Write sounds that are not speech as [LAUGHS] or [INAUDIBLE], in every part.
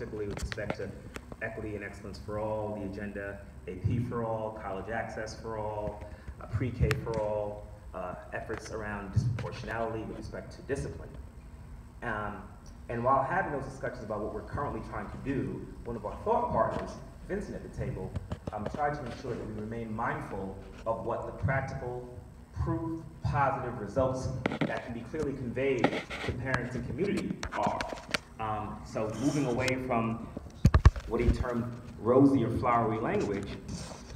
particularly with respect to equity and excellence for all, the agenda, AP for all, college access for all, uh, pre-K for all, uh, efforts around disproportionality with respect to discipline. Um, and while having those discussions about what we're currently trying to do, one of our thought partners, Vincent at the table, um, tried to ensure that we remain mindful of what the practical, proof positive results that can be clearly conveyed to parents and community are. Um, so moving away from what he termed rosy or flowery language,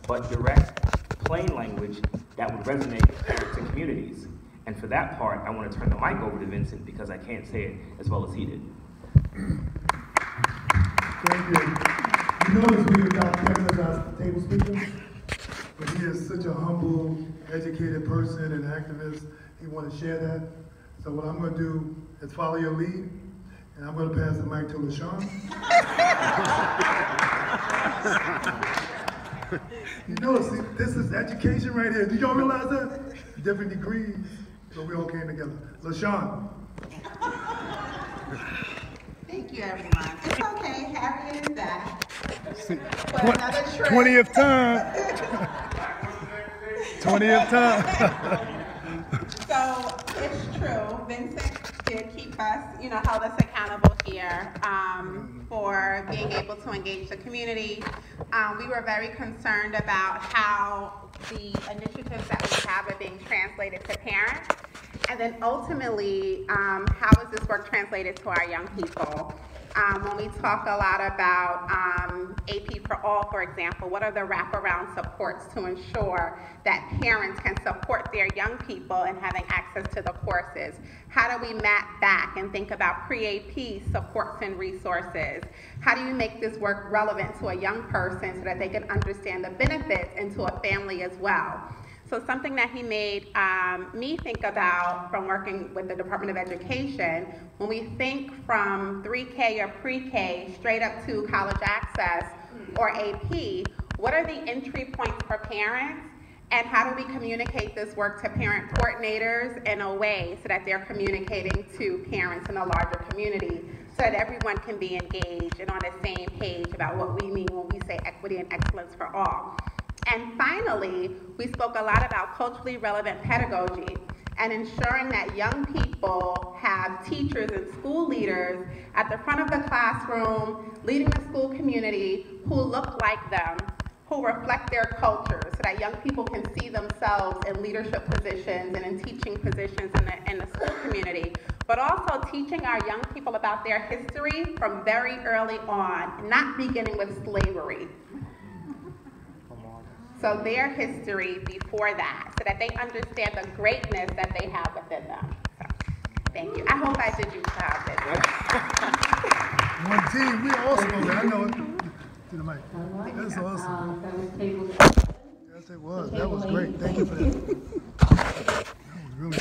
but direct, plain language that would resonate and communities. And for that part, I want to turn the mic over to Vincent because I can't say it as well as he did. Thank you. You notice we adopt Kevin as our table speaker, but he is such a humble, educated person and activist. He want to share that. So what I'm going to do is follow your lead, and I'm going to pass the mic to LaShawn. [LAUGHS] you know, see, this is education right here. Do y'all realize that? Different degrees, but we all came together. LaShawn. Thank you, everyone. It's okay, Harriet is back. For another trip. 20th time. [LAUGHS] 20th time. [LAUGHS] So it's true, Vincent keep us, you know, held us accountable here um, for being able to engage the community. Um, we were very concerned about how the initiatives that we have are being translated to parents. And then ultimately, um, how is this work translated to our young people? Um, when we talk a lot about um, AP for All, for example, what are the wraparound supports to ensure that parents can support their young people in having access to the courses? How do we map back and think about pre-AP supports and resources? How do you make this work relevant to a young person so that they can understand the benefits and to a family as well? So something that he made um, me think about from working with the Department of Education, when we think from 3K or pre-K straight up to college access or AP, what are the entry points for parents? And how do we communicate this work to parent coordinators in a way so that they're communicating to parents in a larger community so that everyone can be engaged and on the same page about what we mean when we say equity and excellence for all. And finally, we spoke a lot about culturally relevant pedagogy and ensuring that young people have teachers and school leaders at the front of the classroom, leading the school community, who look like them, who reflect their culture, so that young people can see themselves in leadership positions and in teaching positions in the, in the school community, but also teaching our young people about their history from very early on, not beginning with slavery, so their history before that, so that they understand the greatness that they have within them. Thank you. I hope I did you proud. One [LAUGHS] team, we awesome. I know. To the mic. That's awesome. Yes, it was. That was great. Thank you for that. [LAUGHS] That was really